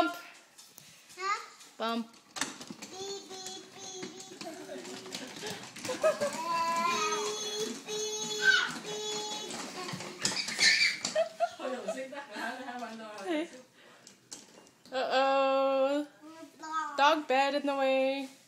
Bump. Huh? Bump. Uh-oh. Dog bed in the way.